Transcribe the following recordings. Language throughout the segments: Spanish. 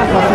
abrazo.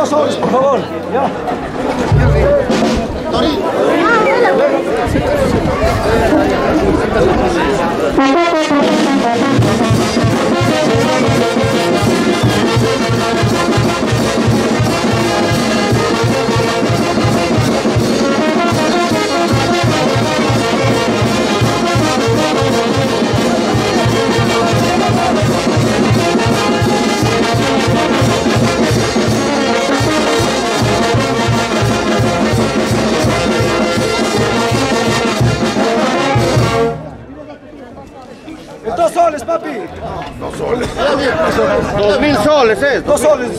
Dos soles, por favor. Ya. Dos soles, papi. Dos mil soles, ¿eh? Dos soles.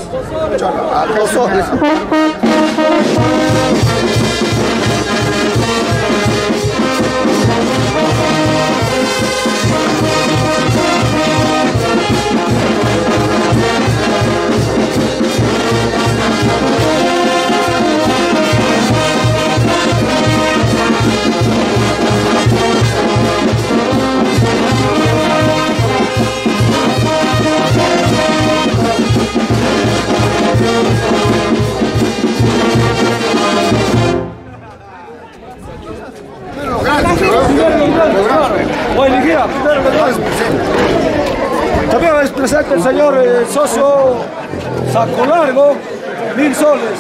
Dos soles. Buen señor eh, Soso Saco Largo, mil soles.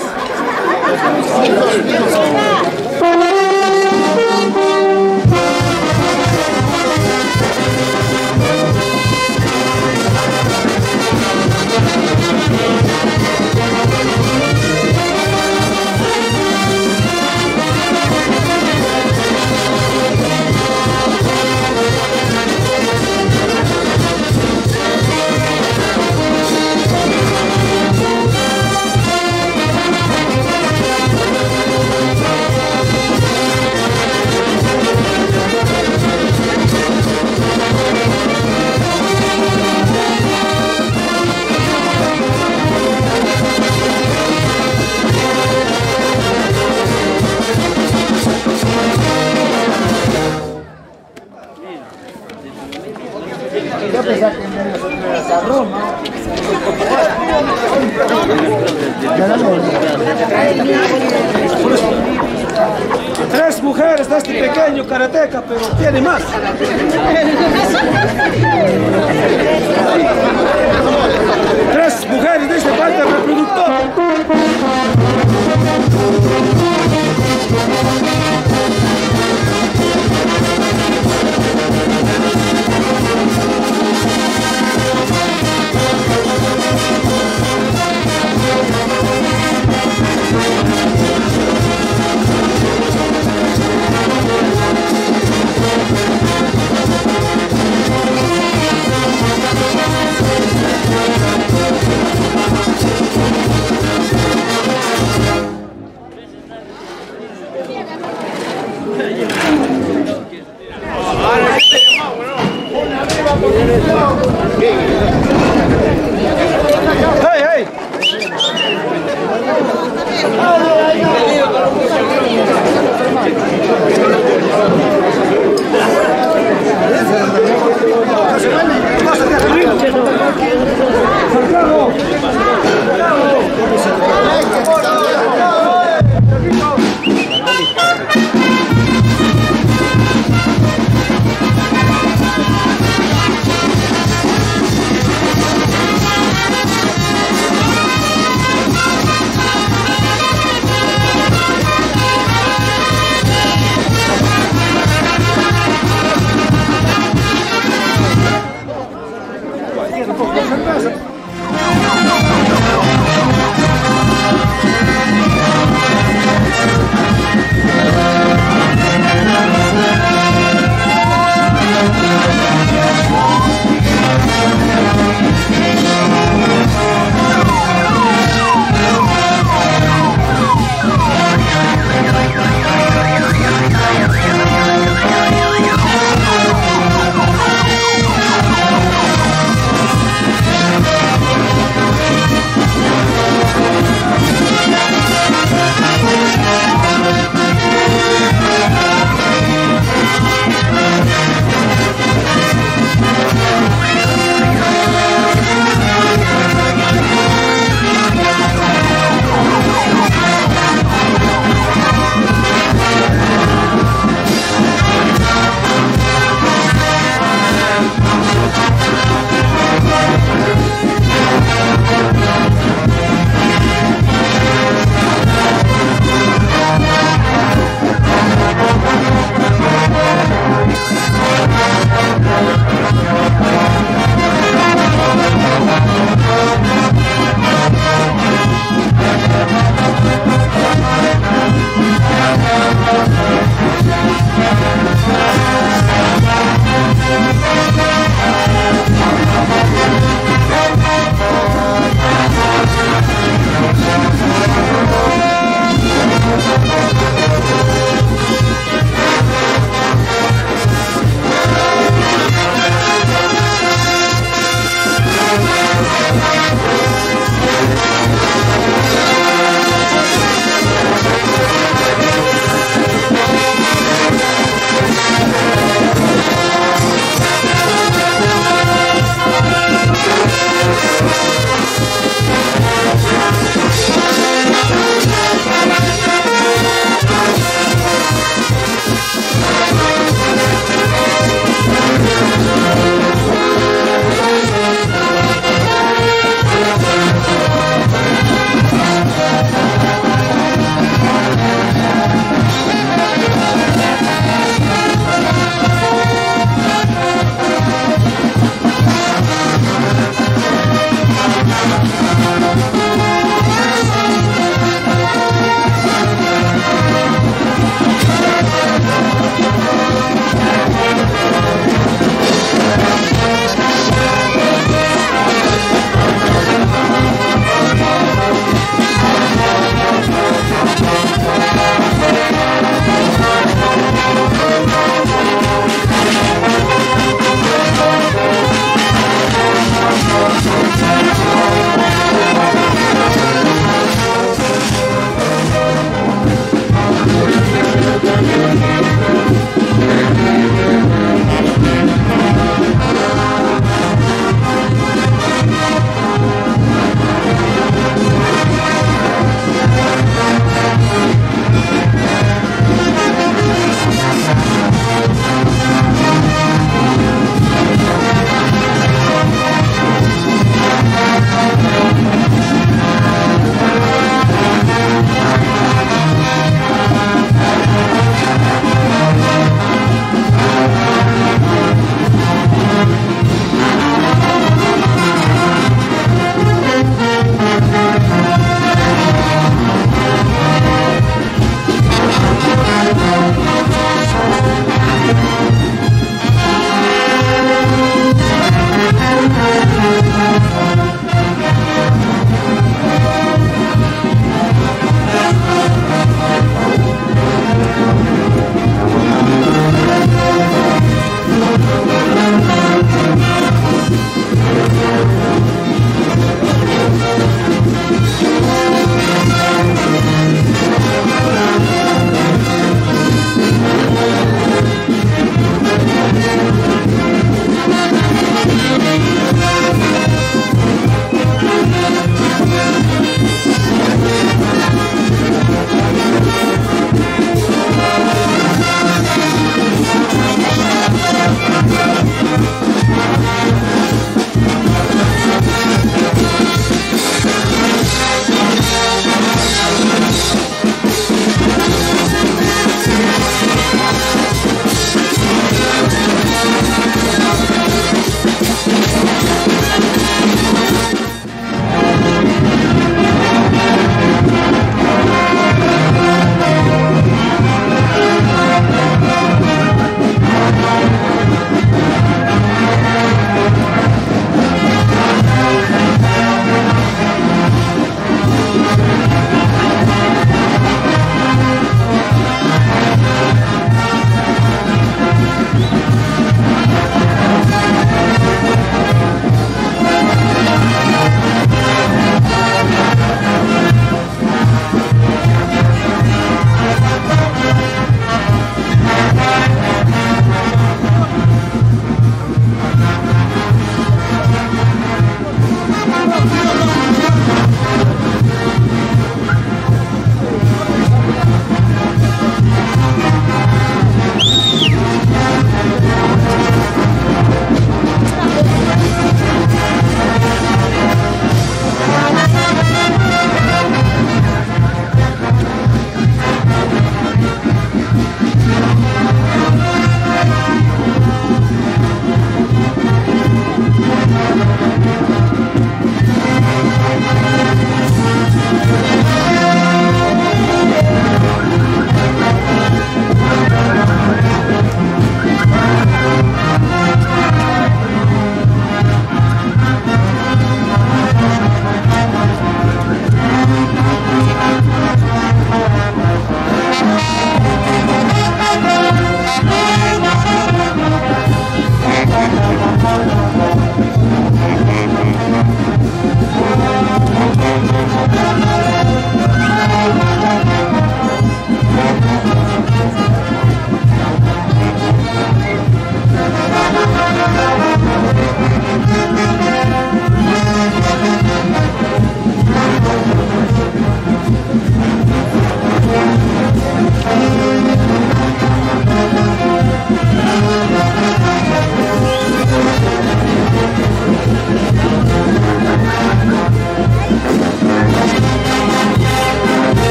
Tres mujeres de este pequeño karateca, pero tiene más. Tres mujeres de este parte reproductor. Yeah.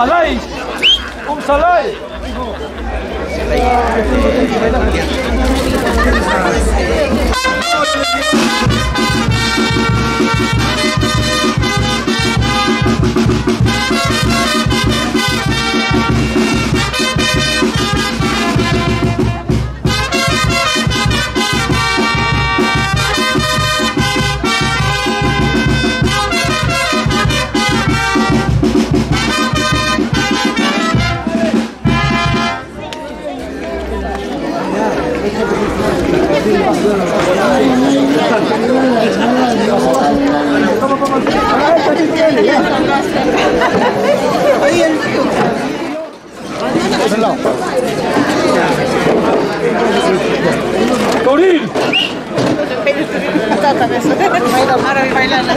علي قمص علي Salai. Corín. Ahora voy a bailar la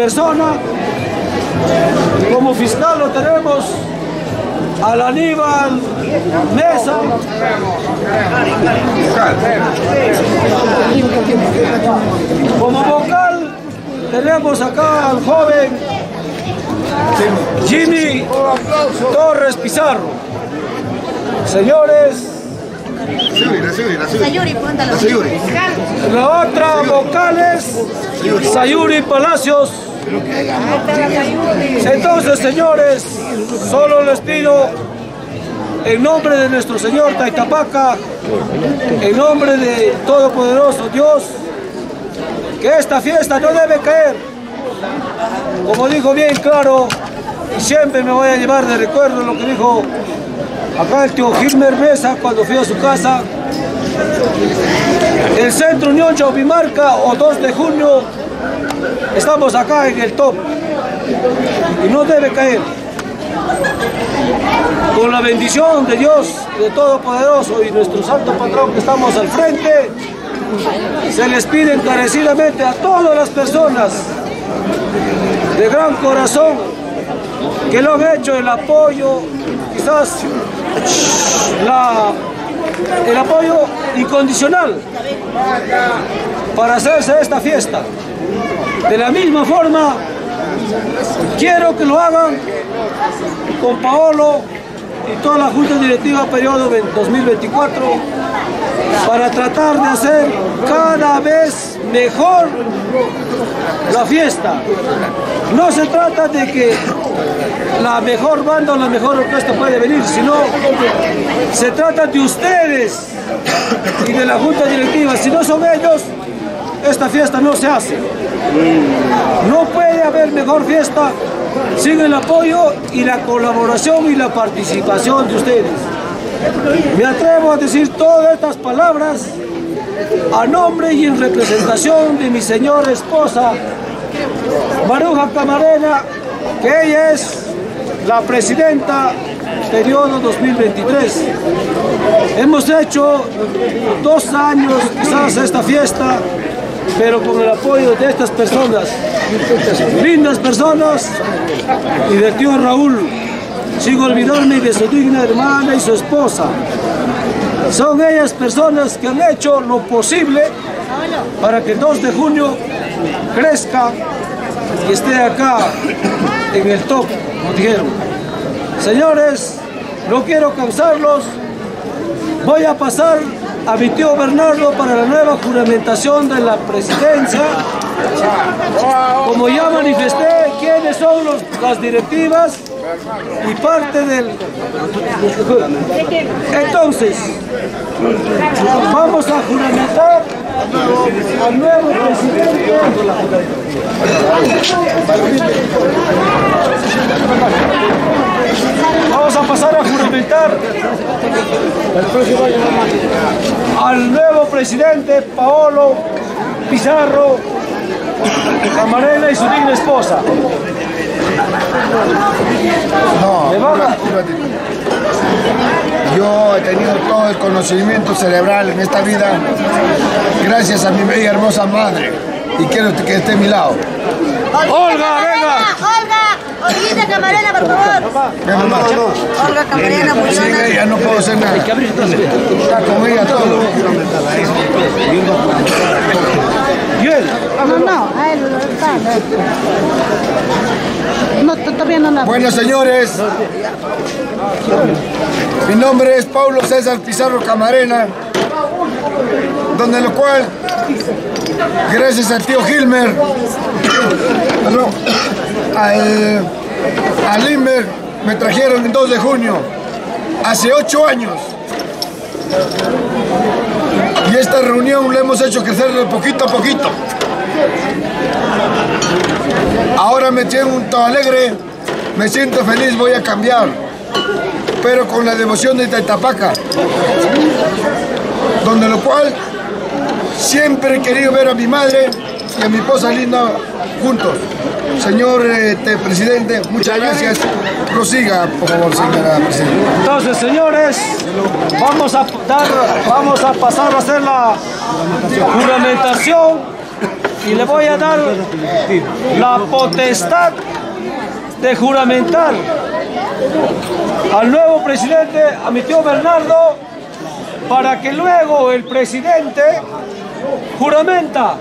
persona. Como fiscal lo tenemos al Aníbal Mesa. Como vocal tenemos acá al joven Jimmy Torres Pizarro. Señores, Sayuri, la otra vocal es Sayuri Palacios. Entonces, señores, solo les pido en nombre de nuestro Señor Taitapaca, en nombre de Todopoderoso Dios, que esta fiesta no debe caer. Como dijo bien claro, y siempre me voy a llevar de recuerdo lo que dijo acá el tío Gilmer Mesa cuando fui a su casa. El Centro Unión Chaupimarca o 2 de junio, estamos acá en el top y no debe caer. Con la bendición de Dios, de Todopoderoso y nuestro Santo Patrón que estamos al frente, se les pide encarecidamente a todas las personas de gran corazón que lo han hecho el apoyo, quizás la, el apoyo incondicional para hacerse esta fiesta. De la misma forma, quiero que lo hagan con Paolo y toda la Junta Directiva periodo 2024 para tratar de hacer cada vez mejor la fiesta. No se trata de que la mejor banda o la mejor orquesta puede venir, sino se trata de ustedes y de la Junta Directiva. Si no son ellos, esta fiesta no se hace. No puede haber mejor fiesta sin el apoyo y la colaboración y la participación de ustedes. Me atrevo a decir todas estas palabras a nombre y en representación de mi señora esposa, Maruja Camarena, que ella es la presidenta periodo 2023. Hemos hecho dos años quizás esta fiesta, pero con el apoyo de estas personas, lindas personas, y del tío Raúl, sin olvidarme de su digna hermana y su esposa. Son ellas personas que han hecho lo posible para que el 2 de junio crezca y esté acá en el top, como dijeron. Señores, no quiero cansarlos, voy a pasar a mi tío Bernardo para la nueva juramentación de la presidencia. Como ya manifesté quiénes son las directivas y parte del... Entonces, vamos a juramentar al nuevo presidente. Vamos a pasar a juramentar al nuevo presidente Paolo Pizarro Camarena y su digna esposa. No, Yo he tenido todo el conocimiento cerebral en esta vida gracias a mi bella hermosa madre y quiero que esté a mi lado. Olga, venga. Olga, Olguita Camarena, por favor. Mi mamá, Olga Camarena, muy sin buena. ella no puedo hacer nada. Está con ella todo. No, no, a él está. No, t- todavía no la. Bueno, señores, mi nombre es Paulo César Pizarro Camarena, donde lo cual, gracias al tío Gilmer, al, al Limber, me trajeron el 2 de junio, hace 8 años. Y esta reunión la hemos hecho crecer de poquito a poquito. Ahora me siento alegre, me siento feliz, voy a cambiar. Pero con la devoción de Taitapaca. Donde lo cual siempre he querido ver a mi madre y a mi esposa linda juntos. Señor este, presidente, muchas gracias. Prosiga, por favor, señora presidenta. Entonces, señores, vamos a dar, vamos a pasar a hacer la juramentación y le voy a dar la potestad de juramentar al nuevo presidente, a mi tío Bernardo, para que luego el presidente juramenta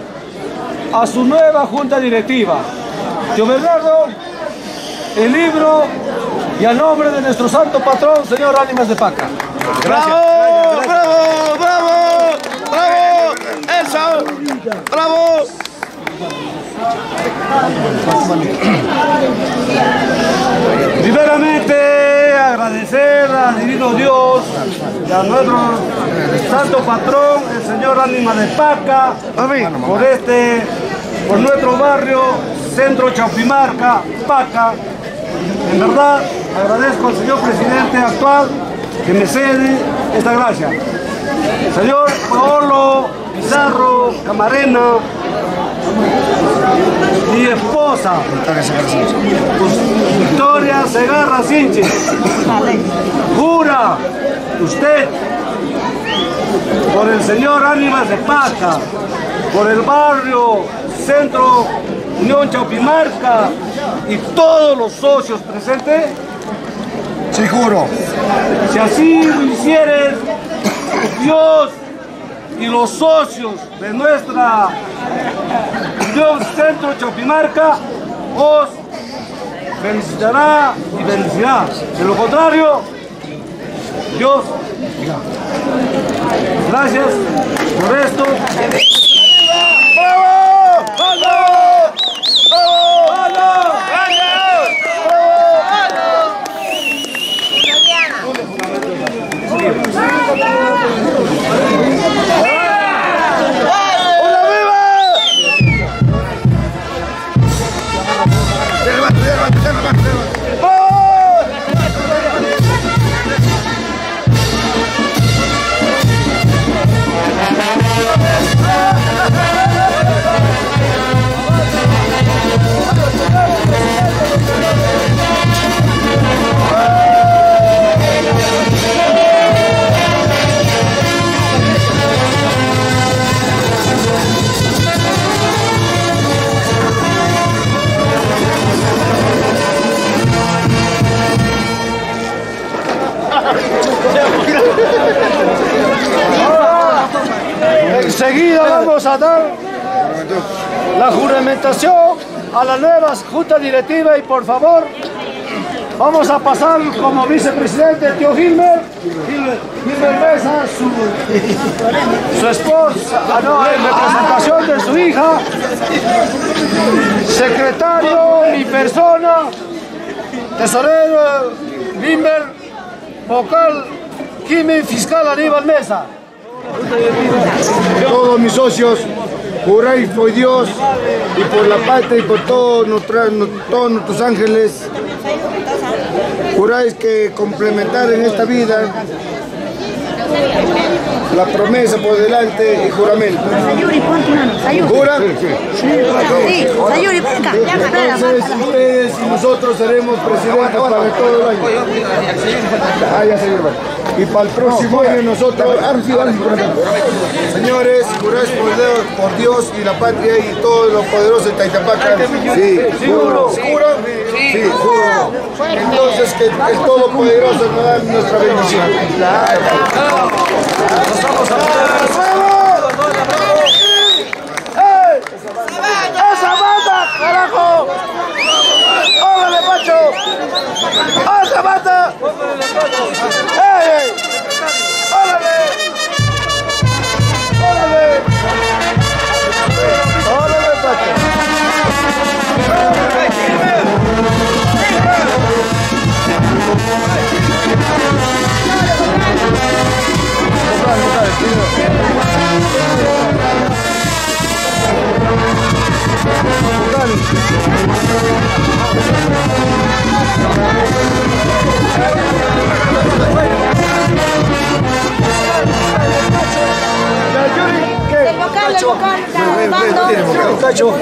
a su nueva junta directiva. Tío Bernardo, el libro y a nombre de nuestro santo patrón, señor Ánimas de Paca. ¡Bravo! ¡Bravo! ¡Bravo! ¡Bravo! ¡Eso! ¡Bravo! Primeramente, agradecer al Divino Dios y a nuestro santo patrón, el señor Ánima de Paca, por este, por nuestro barrio, Centro Chaupimarca, Paca. En verdad, agradezco al señor presidente actual que me cede esta gracia. Señor Paolo Pizarro Camarena, mi esposa, Victoria Segarra Sinche, jura usted por el señor Ánimas de Paca, por el barrio Centro Unión Chaupimarca y todos los socios presentes, Sí, juro. si así lo hicieren, Dios y los socios de nuestra Unión Centro Chaupimarca os felicitará y bendecirá. De lo contrario, Dios. Gracias por esto. ¡Bravo! ¡Bravo! Enseguida vamos a dar la juramentación a la nueva junta directiva y por favor vamos a pasar como vicepresidente tío Gilmer, Gilmer, Mesa, su, esposa, ah, en representación de su hija, secretario, mi persona, tesorero Gilmer, vocal, Jiménez, fiscal Aníbal Mesa. todos mis socios, juráis por Dios y por la patria y por todos nuestra- nu- todos nuestros ángeles, juráis que complementar en esta vida la promesa por delante y juramento. Sayuri, ponte mano. Sayuri. ¿Jura? Sí, Sayuri, ven acá. Entonces ustedes y nosotros seremos presidentes para todo el año. Ah, ya se lleva y para el próximo año nosotros. Señores, juráis por Dios, y la patria y todos los poderosos de Taitapaca. Sí, juro. ¿Juro? Sí, juro. Entonces que el Todopoderoso nos da nuestra bendición. Nos vamos a ¡Esa carajo! ¡Órale, Pacho! ¡Esa banda! ¡Órale! ¡Órale! ¡Órale! ¡Órale, Pacho! ¡Órale! Cacho.